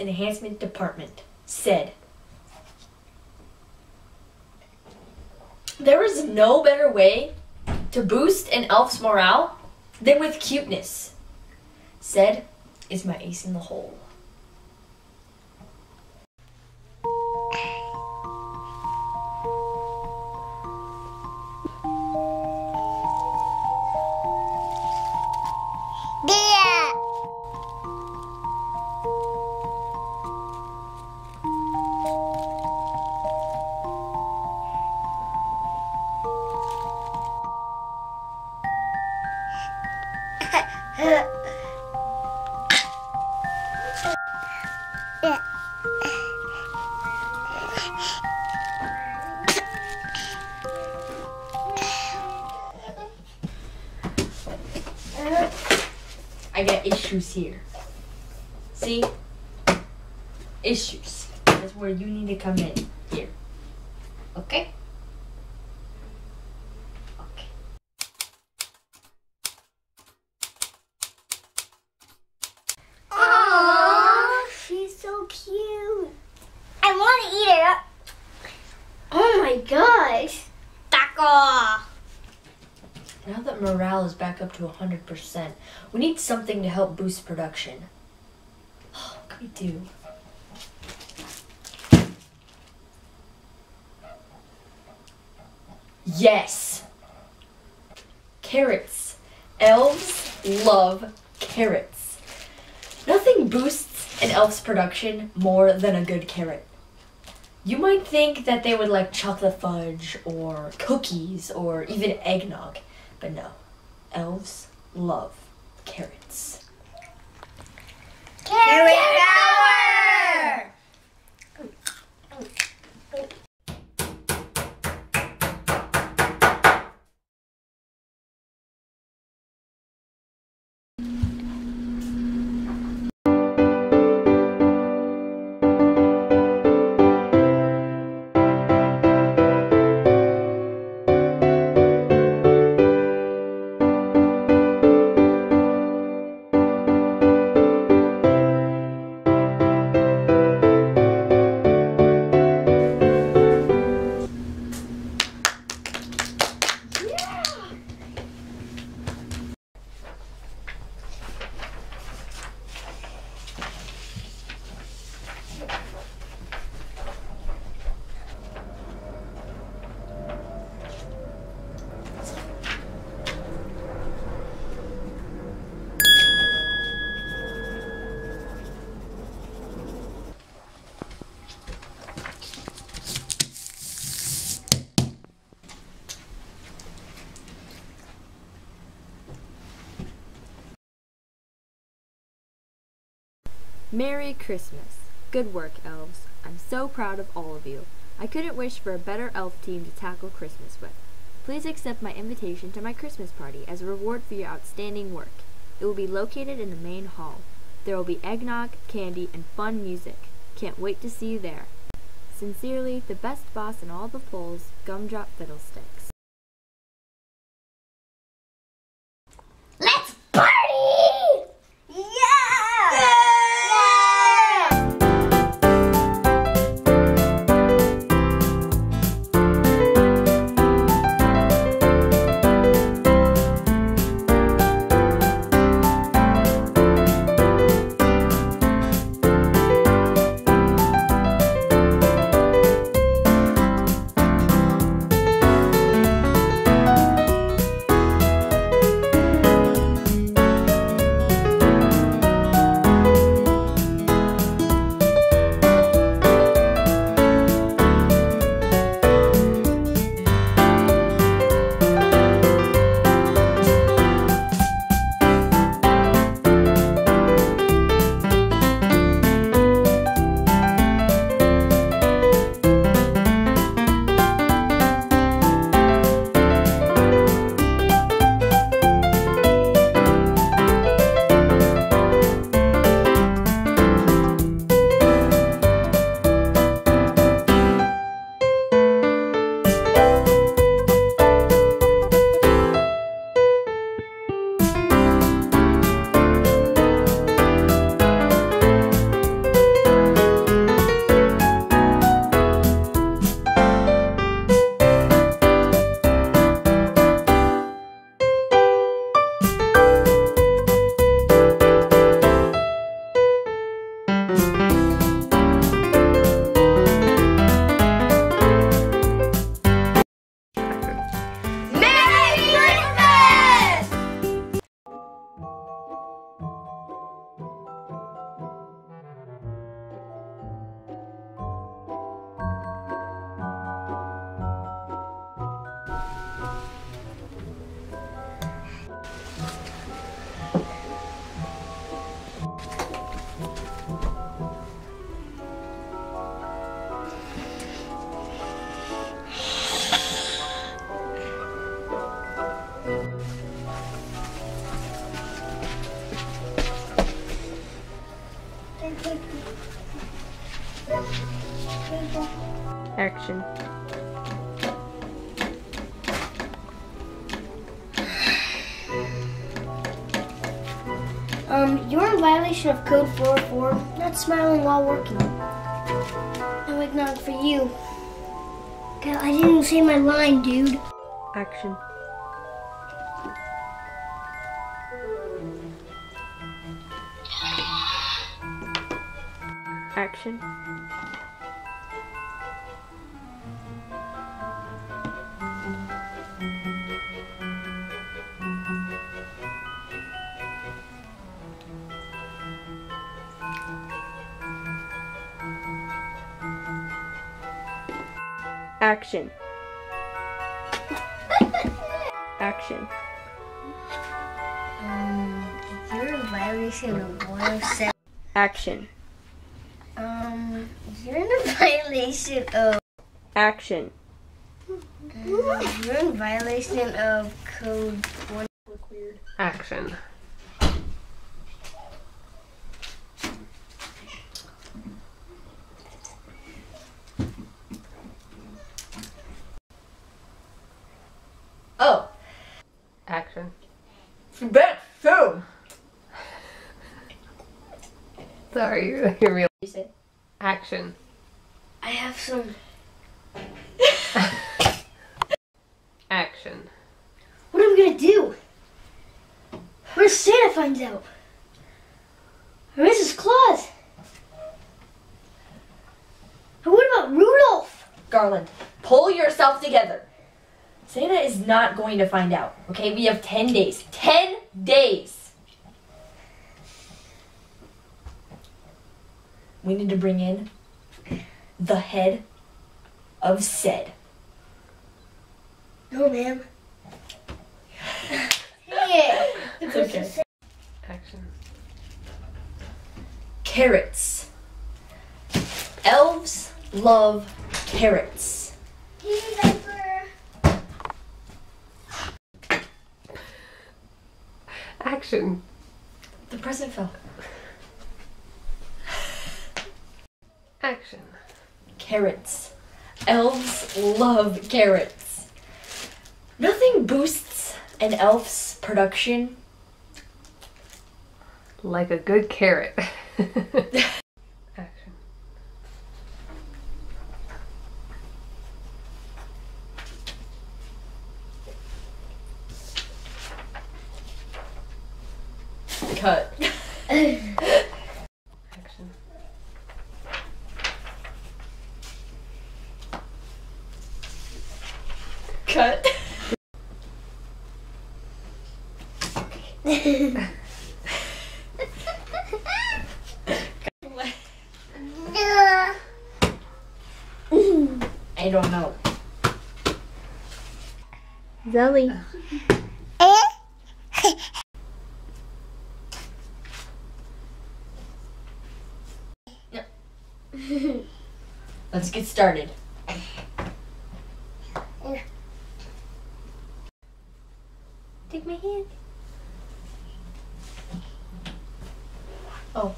Enhancement Department said, There is no better way to boost an elf's morale than with cuteness, CED is my ace in the hole. I got issues here. See? Issues. That's where you need to come in. Here. Okay? Okay. Aww, she's so cute. I want to eat it. Oh my gosh. Taco. Now that morale is up to 100%, we need something to help boost production. Oh, what can we do? Yes! Carrots. Elves love carrots. Nothing boosts an elf's production more than a good carrot. You might think that they would like chocolate fudge or cookies or even eggnog, but no. Elves love carrots. Carrot power. Merry Christmas. Good work, elves. I'm so proud of all of you. I couldn't wish for a better elf team to tackle Christmas with. Please accept my invitation to my Christmas party as a reward for your outstanding work. It will be located in the main hall. There will be eggnog, candy, and fun music. Can't wait to see you there. Sincerely, the best boss in all the poles, Gumdrop Fiddlesticks. Um, you're in violation of code 404, not smiling while working. No eggnog for you. God, I didn't say my line, dude. Action. Action. Action. Action. Um, you're in violation of 107. Action. Um, you're in a violation of. Action. You're in violation of code 1. Action. Oh, Action. Bet so. Sorry, you're real. You said Action. I have some. Action. What am I gonna do? What if Santa finds out? Or Mrs. Claus? And what about Rudolph? Garland, pull yourself together. Santa is not going to find out. Okay, we have 10 days. 10 days! We need to bring in the head of CED. No, ma'am. yeah. It's okay. Action. Carrots. Elves love carrots. Action. The present fell. Action. Carrots. Elves love carrots. Nothing boosts an elf's production Like a good carrot. Action. cut. Action. Cut. I don't know. Zoe. Let's get started. Take my hand. Oh.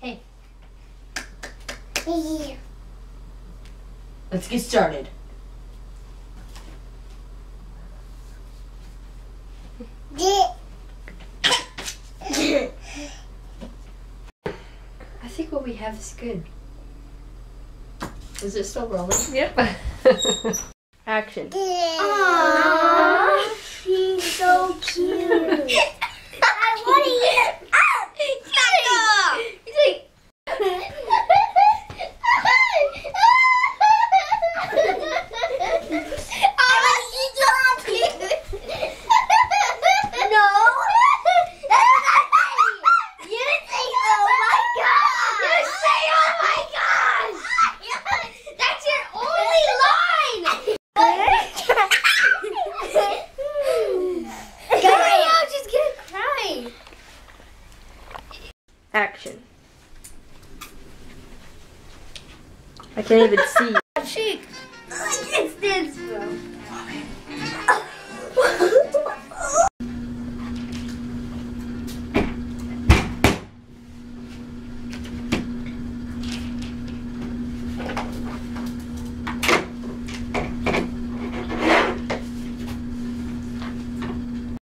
Hey, Yeah. let's get started. I think what we have is good. Is it still rolling? Yep. Action. Aww, she's so cute. I want to eat it. That's your only line! Hurry up, she's gonna cry. Even see.